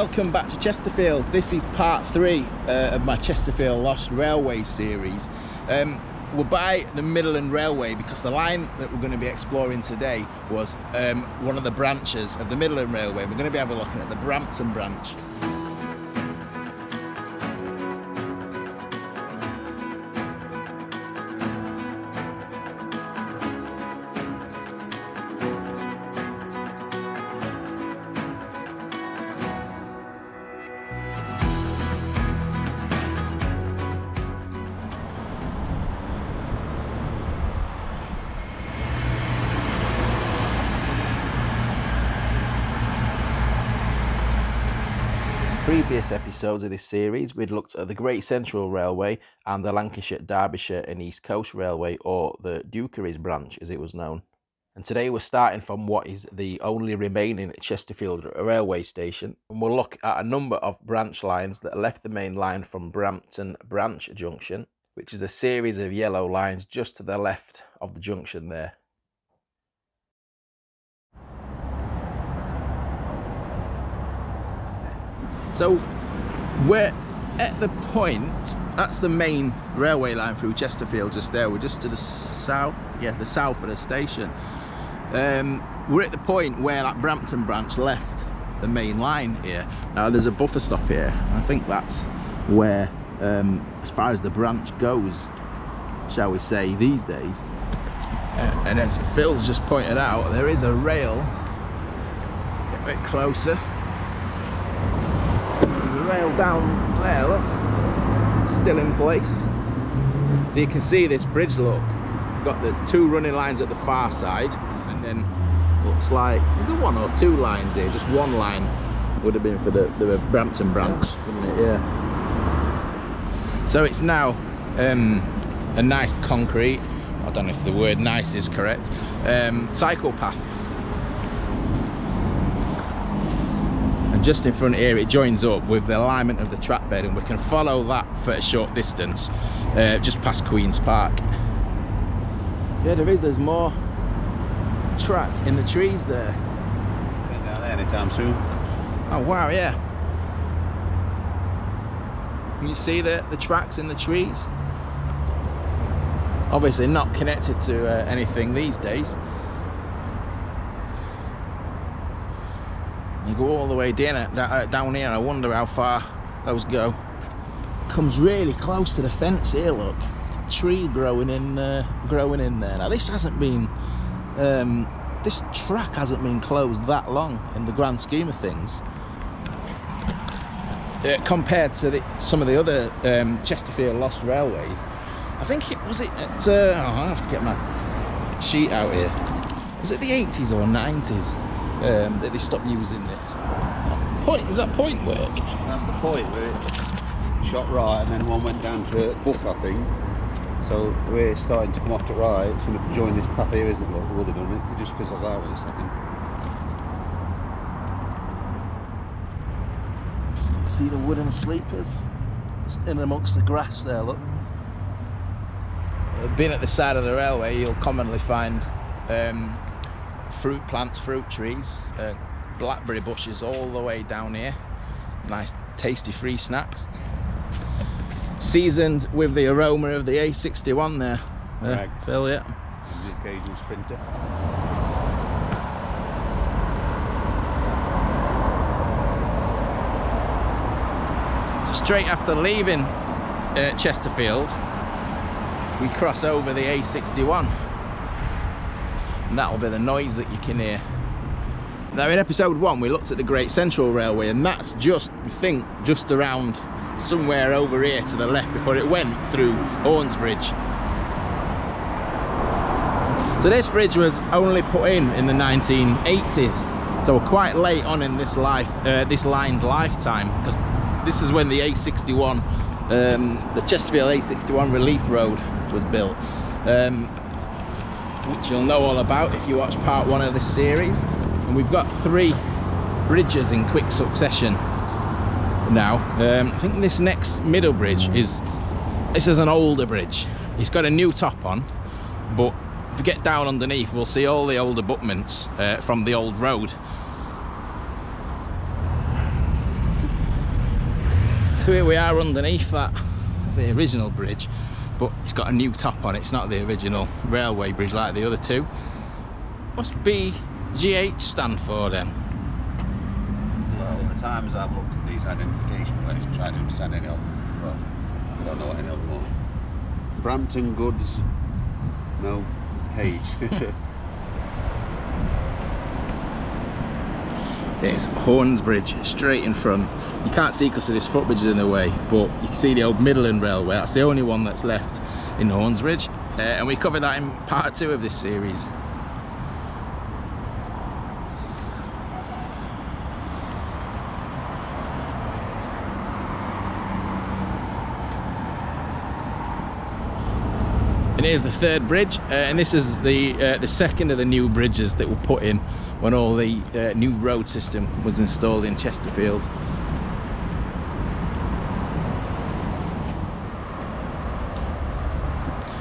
welcome back to Chesterfield. This is part three uh, of my Chesterfield Lost Railway series. Um, we're by the Midland Railway because the line that we're going to be exploring today was um, one of the branches of the Midland Railway. We're going to be having a look at the Brampton branch. Previous episodes of this series, we'd looked at the Great Central Railway and the Lancashire, Derbyshire and East Coast Railway, or the Dukeries branch as it was known. And today we're starting from what is the only remaining Chesterfield railway station, and we'll look at a number of branch lines that left the main line from Brampton Branch Junction, which is a series of yellow lines just to the left of the junction there. So we're at the point, that's the main railway line through Chesterfield just there. We're just to the south, yeah, the south of the station. Um, we're at the point where that Brampton branch left the main line here. Now there's a buffer stop here. I think that's where, um, as far as the branch goes, shall we say, these days. Uh, and as Phil's just pointed out, there is a rail. A bit closer rail down there, look, still in place. So you can see this bridge, look, got the two running lines at the far side, and then looks like, is there one or two lines here? Just one line would have been for the, the Brampton branch, wouldn't it? Yeah. So it's now um, a nice concrete, I don't know if the word nice is correct, um, cycle path and just in front here it joins up with the alignment of the track bed and we can follow that for a short distance uh, just past Queen's Park. Yeah there is there's more track in the trees there. Down there anytime soon? Oh wow yeah. Can you see the the tracks in the trees? Obviously not connected to uh, anything these days you go all the way down, uh, down here I wonder how far those go. Comes really close to the fence here look. Tree growing in uh, growing in there. Now this hasn't been um, this track hasn't been closed that long in the grand scheme of things. Uh, compared to the, some of the other um, Chesterfield Lost Railways. I think it was it at, uh, oh, I have to get my sheet out here. Was it the 80s or 90s um, that they stopped using this. Point, is that point work? That's the point where it shot right and then one went down to Buff I think. So we're starting to come off to right, it's going to join this path here isn't it? Well, would have done it, it just fizzles out in a second. See the wooden sleepers? Just in amongst the grass there, look. Being at the side of the railway, you'll commonly find um, fruit plants, fruit trees, uh, blackberry bushes all the way down here. Nice tasty free snacks. Seasoned with the aroma of the A61 there. Uh, right. Phil, yeah. The occasional sprinter. So straight after leaving uh, Chesterfield, we cross over the A61 and that'll be the noise that you can hear. Now in episode one we looked at the Great Central Railway and that's just, we think, just around somewhere over here to the left before it went through Bridge. So this bridge was only put in in the 1980s, so quite late on in this life, uh, this line's lifetime, because this is when the A61, um, the Chesterfield A61 Relief Road was built. Um, which you'll know all about if you watch part one of this series. And we've got three bridges in quick succession now. Um, I think this next middle bridge is, this is an older bridge. It's got a new top on, but if we get down underneath, we'll see all the old abutments uh, from the old road. So here we are underneath that. It's the original bridge, but it's got a new top on it. It's not the original railway bridge like the other two. What's BGH stand for then? Well, the times I've looked at these identification plates and tried to understand any of them, well, I don't know what any of them are. Brampton Goods, no, H. It's Horns Bridge, straight in front. You can't see because of this footbridge is in the way, but you can see the old Midland Railway. That's the only one that's left in Hornsbridge Uh, and we covered that in part two of this series. Here's the third bridge, uh, and this is the uh, the second of the new bridges that were put in when all the uh, new road system was installed in Chesterfield.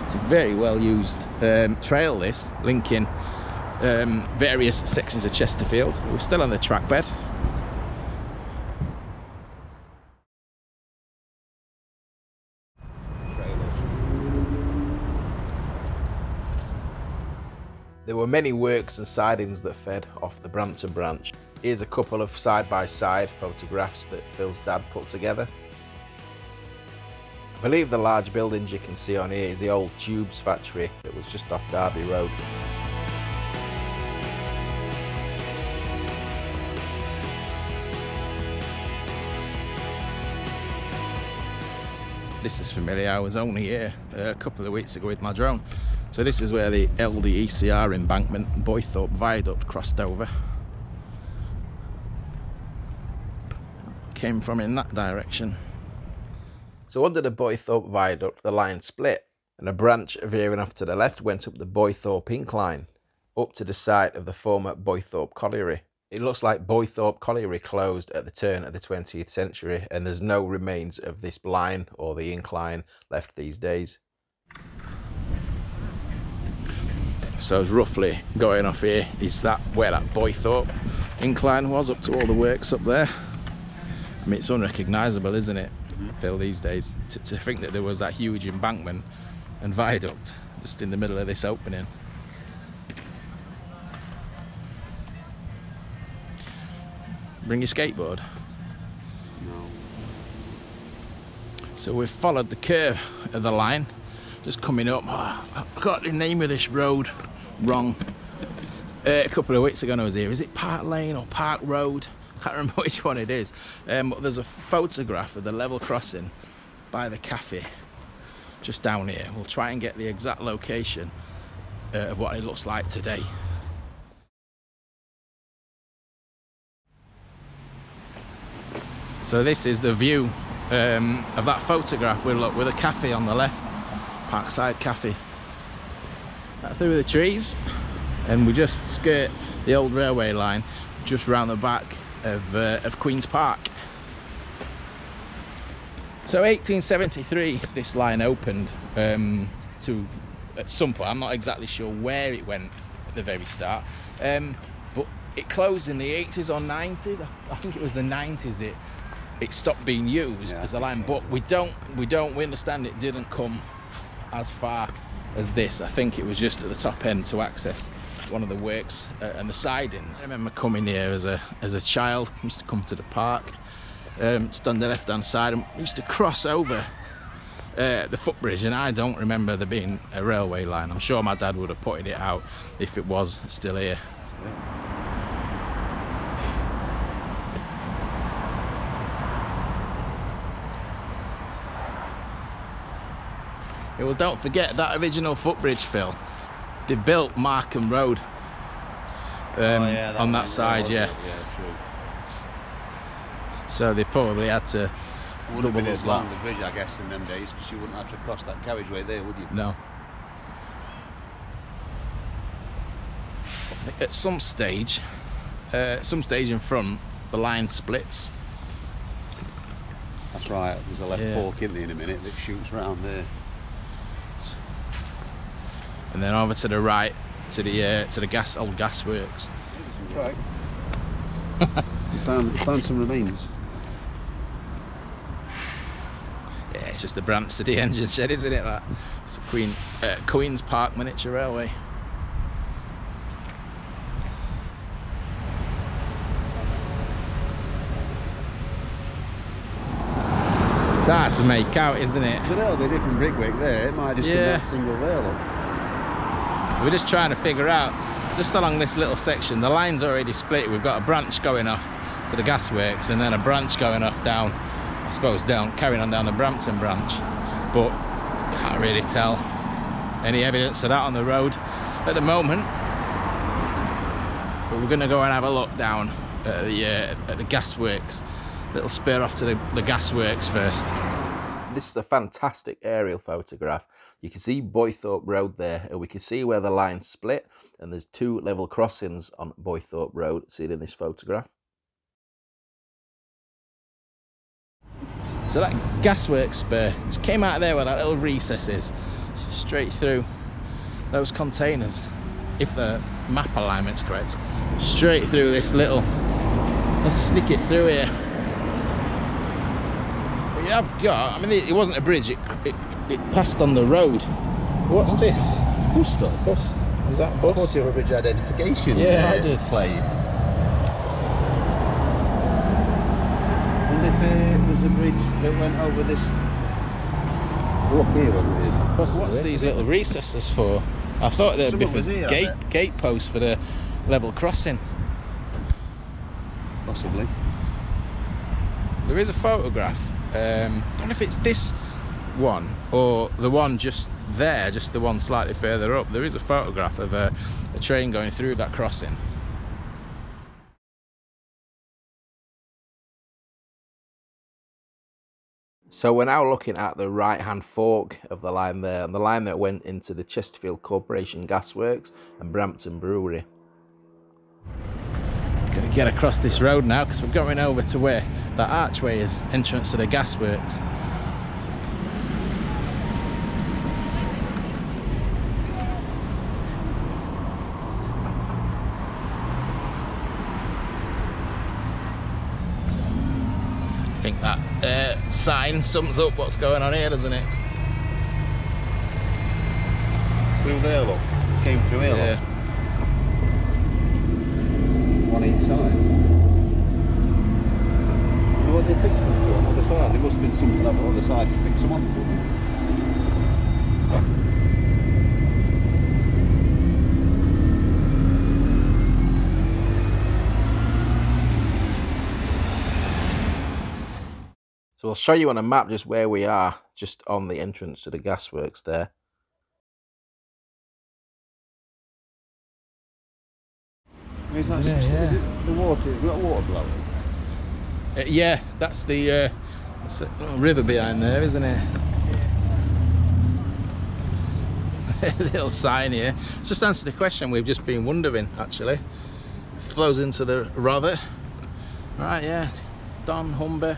It's a very well used um, trail this, linking um, various sections of Chesterfield. We're still on the track bed. There were many works and sidings that fed off the Brampton branch. Here's a couple of side-by-side photographs that Phil's dad put together. I believe the large buildings you can see on here is the old tubes factory that was just off Derby Road. This is familiar, I was only here uh, a couple of weeks ago with my drone. So this is where the LDECR embankment, Boythorpe Viaduct crossed over. Came from in that direction. So under the Boythorpe Viaduct, the line split, and a branch veering off to the left went up the Boythorpe Incline, up to the site of the former Boythorpe Colliery. It looks like Boythorpe Colliery closed at the turn of the 20th century, and there's no remains of this line or the incline left these days. So it's roughly going off here is that where that Boythorpe incline was up to all the works up there. I mean it's unrecognisable isn't it mm-hmm. Phil these days to, to think that there was that huge embankment and viaduct just in the middle of this opening. Bring your skateboard. no. So we've followed the curve of the line, just coming up. Oh, I got the name of this road wrong. Uh, a couple of weeks ago I was here. Is it Park Lane or Park Road? I Can't remember which one it is. Um, but there's a photograph of the level crossing by the cafe just down here. We'll try and get the exact location uh, of what it looks like today. So this is the view um, of that photograph we look with a cafe on the left, Parkside Cafe. Through the trees, and we just skirt the old railway line just round the back of, uh, of Queen's Park. So 1873, this line opened um, to at some point. I'm not exactly sure where it went at the very start, um, but it closed in the 80s or 90s. I- I think it was the 90s. It it stopped being used Yeah, as a line, but we don't we don't we understand it didn't come as far as this. I think it was just at the top end to access one of the works uh, and the sidings. I remember coming here as a as a child. Used to come to the park, um, on the left hand side, and used to cross over uh, the footbridge. And I don't remember there being a railway line. I'm sure my dad would have pointed it out if it was still here. Yeah, well, don't forget that original footbridge, Phil. They built Markham Road um, Oh, yeah, on that side, yeah. it? Yeah, true. So they probably had to Wouldn't have been double as up long that. bridge, I guess, in them days, because you wouldn't have to cross that carriageway there, would you? No. At some stage, uh, some stage in front, the line splits. That's right. There's a left Yeah. fork in there in a minute that shoots round there. And then over to the right to the uh, to the gas old gas works. Right. found, found some remains. Yeah, it's just the branch to the engine shed, isn't it? That it's the Queen uh, Queens Park Miniature Railway. It's hard to make out, isn't it? A little bit different brickwork there. It might just Yeah. be that single rail. We're just trying to figure out, just along this little section, the line's already split. We've got a branch going off to the gasworks and then a branch going off down, I suppose, down, carrying on down the Brampton branch. But can't really tell any evidence of that on the road at the moment. But we're going to go and have a look down at the, uh, at the gasworks. Little spur off to the, the gasworks first. This is a fantastic aerial photograph. You can see Boythorpe Road there, and we can see where the line split, and there's two level crossings on Boythorpe Road, seen in this photograph. So that gasworks spur just came out of there where that little recess is, straight through those containers, if the map alignment's correct, straight through this little, let's sneak it through here. But you have got, I mean, it, it wasn't a bridge, it, it, it passed on the road. What's Bus- this? Bus stop. Bus? Is that I bus? thought you were a bridge identification. Yeah, I uh, did. Plate. And if it was a bridge that went over this walk here, what it is. What's, what's these little recesses for? I thought they'd be for here, gate, gate posts for the level crossing. Possibly. There is a photograph. Um, I don't know if it's this one or the one just there, just the one slightly further up. There is a photograph of a, a train going through that crossing. So we're now looking at the right hand fork of the line there, and the line that went into the Chesterfield Corporation Gasworks and Brampton Brewery. Gonna get across this road now because we're going over to where that archway is, entrance to the gasworks. I think that uh, sign sums up what's going on here, doesn't it? Through there, look. Came through here, Yeah. They them on the other side? There must have been something on the other side to fix them. So I'll show you on a map just where we are, just on the entrance to the gasworks there. Is that, Yeah, is it the water? We've got water blowing. Uh, yeah, that's the uh, that's a little river behind there, isn't it? little sign here. It's just answered the question we've just been wondering, actually. Flows into the Rother. Right, yeah. Don Humber,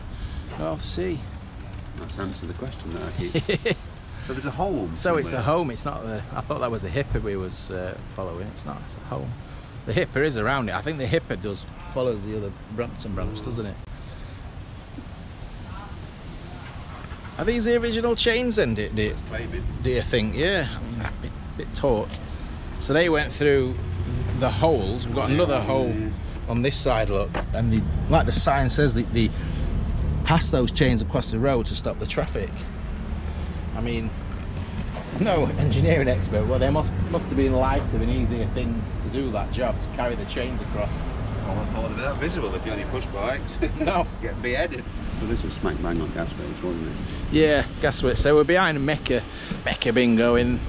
North Sea. That's answered the question there. So there's a Holme. So it's the Holme, it's not the... I thought that was the Hipper we was uh, following. It's not, it's the Holme. The hipper is around it. I think the hipper does, follows the other Brampton branch, doesn't it? Are these the original chains then, do, do, do you think? Yeah, I mean, a bit, bit taut. So they went through the holes. We've got another hole on this side, look. And the, like the sign says, the, the pass those chains across the road to stop the traffic. I mean, no engineering expert. Well, there must must have been lighter and easier things to do that job to carry the chains across. I thought of that visual if you only push bikes. No. Get beheaded. So this was smack bang on gas range, wasn't it? Yeah, Gasworks. So we're behind Mecca, Mecca Bingo in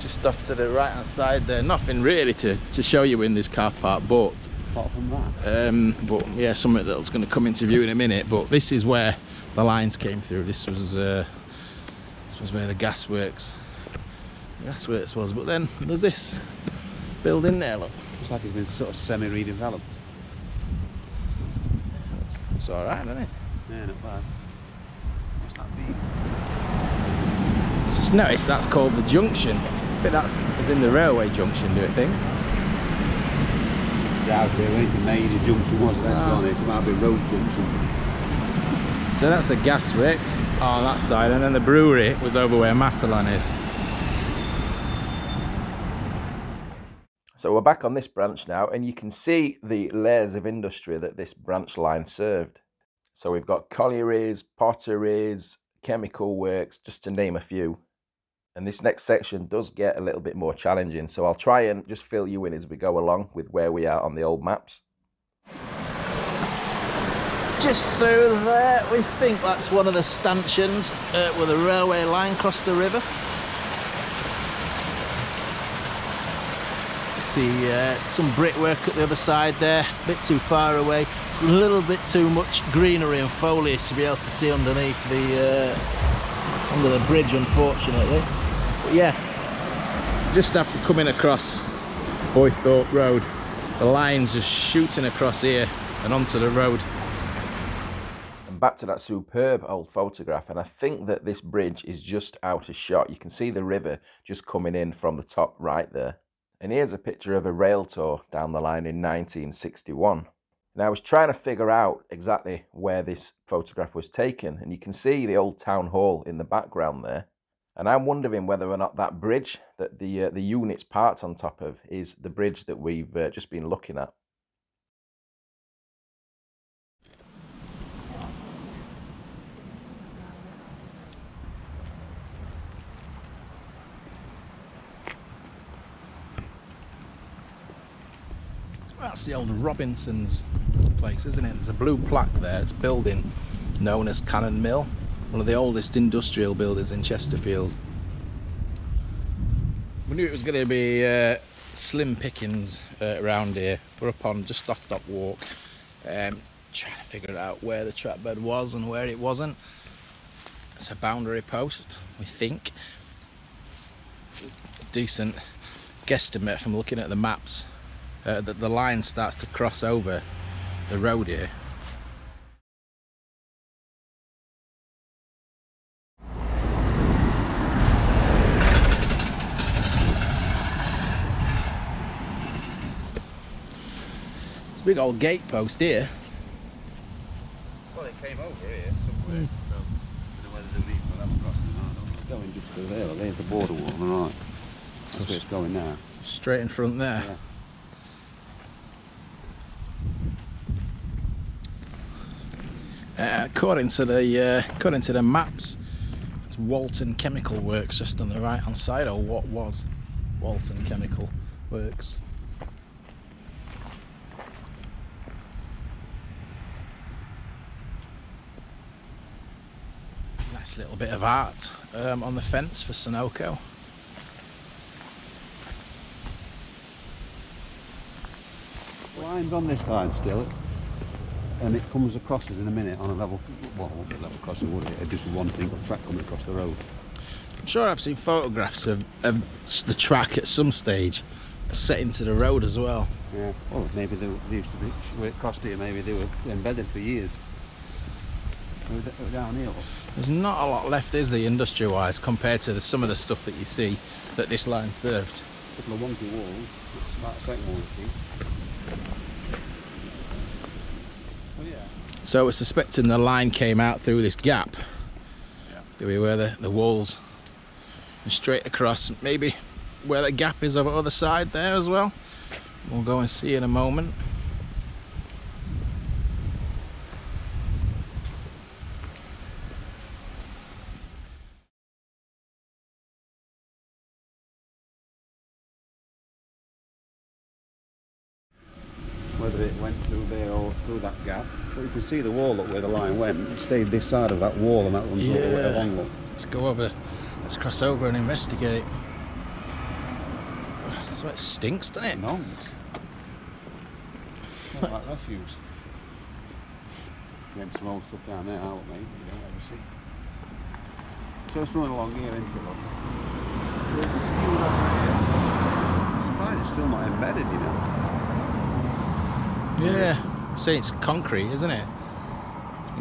just off to the right hand side there. Nothing really to, to show you in this car park, but Apart from that. um, but yeah, something that's going to come into view in a minute. But this is where the lines came through. This was uh, this was where the gas works. gasworks gasworks was. But then there's this building there. Look, Looks like it's been sort of semi-redeveloped. it's, it's all right, isn't it? Yeah, not bad. What's that be? Just notice that's called the junction. I think that's as in the railway junction. Do you think? Yeah, okay, we ain't a junction, was it? Let's be honest. It might be road junction. So that's the gas works on that side, and then the brewery was over where Matalan is. So we're back on this branch now, and you can see the layers of industry that this branch line served. So we've got collieries, potteries, chemical works, just to name a few. And this next section does get a little bit more challenging, so I'll try and just fill you in as we go along with where we are on the old maps. Just through there, we think that's one of the stanchions uh, with a railway line across the river. See uh, some brickwork at the other side there, a bit too far away. It's a little bit too much greenery and foliage to be able to see underneath the uh, under the bridge, unfortunately. But yeah, Just after coming across Boythorpe Road, the line's just shooting across here and onto the road. Back to that superb old photograph, and I think that this bridge is just out of shot. You can see the river just coming in from the top right there. And here's a picture of a rail tour down the line in 1961. And I was trying to figure out exactly where this photograph was taken, and you can see the old town hall in the background there. And I'm wondering whether or not that bridge that the uh, the unit's parked on top of is the bridge that we've uh, just been looking at. That's the old Robinson's place, isn't it? There's a blue plaque there. It's a building known as Cannon Mill, one of the oldest industrial buildings in Chesterfield. We knew it was going to be uh, slim pickings uh, around here. We're up on just off Dock Walk, um, trying to figure out where the track bed was and where it wasn't. It's a boundary post, we think. Decent guesstimate from looking at the maps uh, that the line starts to cross over the road here. It's a big old gate post here. Well, it came over here somewhere. So, I don't know whether the leaf will have crossed or not. I don't know. It's going just through there. There's the border wall, right. That's where it's going now. Straight in front there. Yeah. Uh, according to the uh, according to the maps, it's Walton Chemical Works just on the right hand side, or what was Walton Chemical Works. Nice little bit of art um, on the fence for Sunoco. Line's on this side still. And it comes across us in a minute on a level, well, it a level crossing, would it? Just one single track coming across the road. I'm sure I've seen photographs of, of the track at some stage set into the road as well. Yeah. Well, maybe they, they used to be, where it crossed here, maybe they were embedded for years. They were d- they were down here. There's not a lot left, is there, industry-wise, compared to the, some of the stuff that you see that this line served. A couple of wonky walls. That's about the second one, I think. Oh, yeah. So we're suspecting the line came out through this gap. Do we where the, the walls and straight across, maybe where the gap is over the other side there as well. We'll go and see in a moment. Whether it went through there or through that gap. But you can see the wall, look where the line went. It stayed this side of that wall and that one's all the way Yeah. along, look. Let's go over, let's cross over and investigate. So it stinks, doesn't it? No. Not like refuse. Then some old stuff down there, look mate, you don't ever see. So it's running along here, isn't it? There's a few here. It's still not embedded, you know. Yeah. see, it's concrete, isn't it?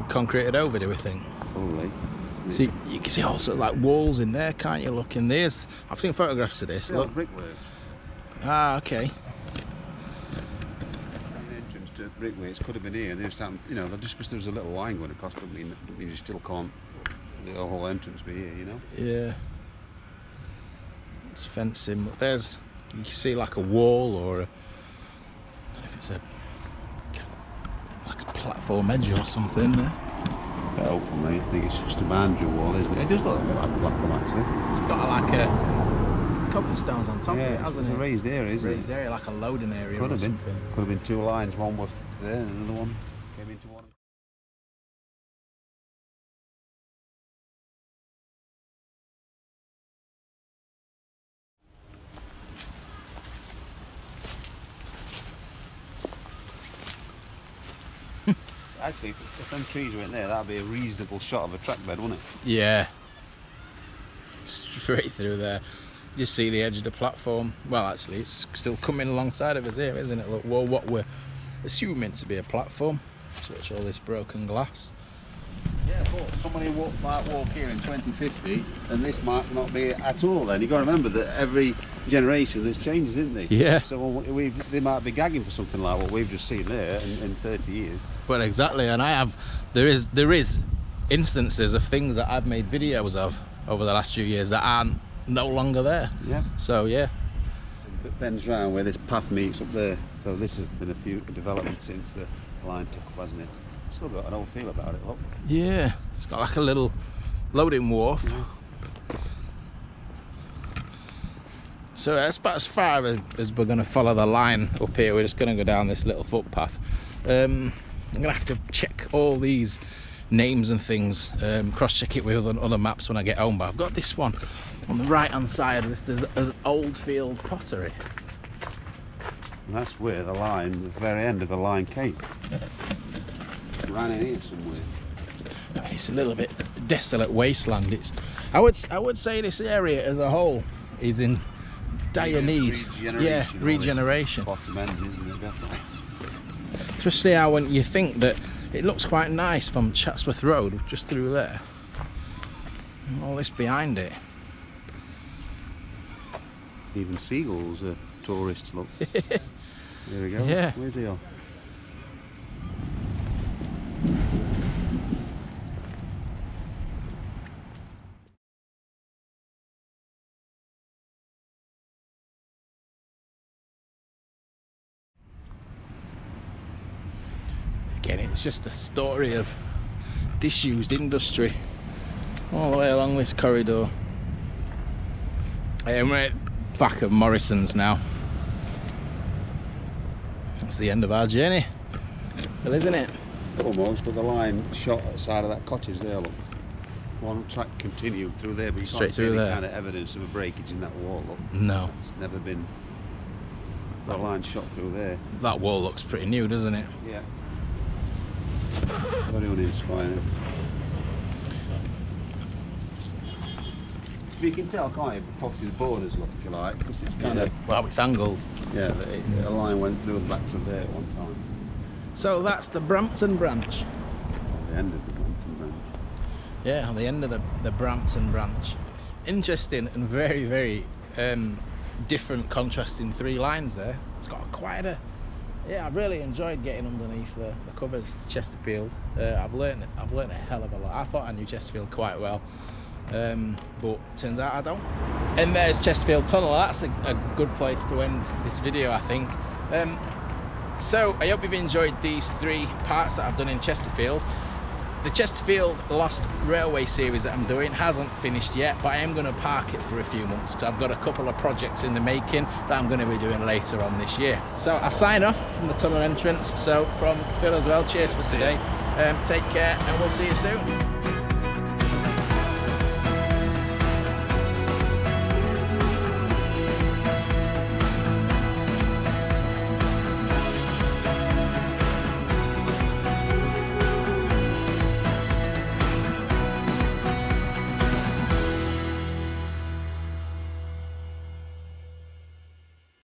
Concreted over, do we think? Probably. See, you can see also like walls in there, can't you? Look in this. I've seen photographs of this. It's Look. brickwork. Ah, okay. The entrance to brickway, could have been here. They just haven't, you know, just because there's a little line going across doesn't mean, you still can't the whole entrance be here, you know. Yeah. It's fencing, but there's you can see like a wall or a, I don't know if it's a platform edge or something there. But hopefully, I think it's just a boundary wall, isn't it? It does look like a platform actually. It's got like a cobblestones on top yeah, of it, hasn't a it? raised area, isn't Raised it? area, like a loading area Could or have been. something. Could have been two lines. One was there, and another one came into one. Actually, if, if them trees went there, that'd be a reasonable shot of a track bed, wouldn't it? Yeah. Straight through there. You see the edge of the platform. Well, actually, it's still coming alongside of us here, isn't it? Look, well, what we're assuming to be a platform. So it's all this broken glass. Yeah, but somebody walk, might walk here in 2050 and this might not be at all then. You've got to remember that every generation there's changes, isn't there? Yeah. So we they might be gagging for something like what we've just seen there in, in 30 years. Well, exactly, and I have. There is there is instances of things that I've made videos of over the last few years that aren't no longer there. Yeah. So yeah, It bends round where this path meets up there. So this has been a few developments since the line took up, hasn't it? Still got an old feel about it, look. yeah, it's got like a little loading wharf. So that's about as far as, as we're going to follow the line up here. We're just going to go down this little footpath. Um, I'm going to have to check all these names and things, um, cross-check it with other, other maps when I get home. But I've got this one on the right-hand side. This there's an old field pottery. And that's where the line, the very end of the line came. Ran in here somewhere. It's a little bit desolate wasteland. It's I would I would say this area as a whole is in dire need. Yeah, regeneration. Bottom end, isn't it? Definitely. Especially how when you think that it looks quite nice from Chatsworth Road, just through there. And All this behind it. Even seagulls are tourists, look. there we go. Yeah. Where's he off? It's just a story of disused industry all the way along this corridor. And we're at back of Morrison's now. That's the end of our journey. Well, isn't it? Almost, but the line shot at the side of that cottage there, look. One track continued through there, but you Straight can't see any there. kind of evidence of a breakage in that wall, look. No. It's never been. The line shot through there. That wall looks pretty new, doesn't it? Yeah. Very uninspiring. You can tell, can't you, property the borders look, if you like, because it's kind of, Well, it's angled. yeah, the, a line went through the backs of there at one time. So that's the Brampton branch. The end of the Brampton branch. Yeah, on the end of the, the Brampton branch. Interesting and very, very um, different, contrasting three lines there. It's got quite a. Yeah, I really enjoyed getting underneath the, the covers. Chesterfield. Uh, I've learned I've learned a hell of a lot. I thought I knew Chesterfield quite well, um, but turns out I don't. And there's Chesterfield Tunnel. That's a, a good place to end this video, I think. Um, so I hope you've enjoyed these three parts that I've done in Chesterfield. The Chesterfield Lost Railway series that I'm doing hasn't finished yet, but I am going to park it for a few months I've got a couple of projects in the making that I'm going to be doing later on this year. So I sign off from the tunnel entrance. So from Phil as well, cheers for today. Um, take care and we'll see you soon.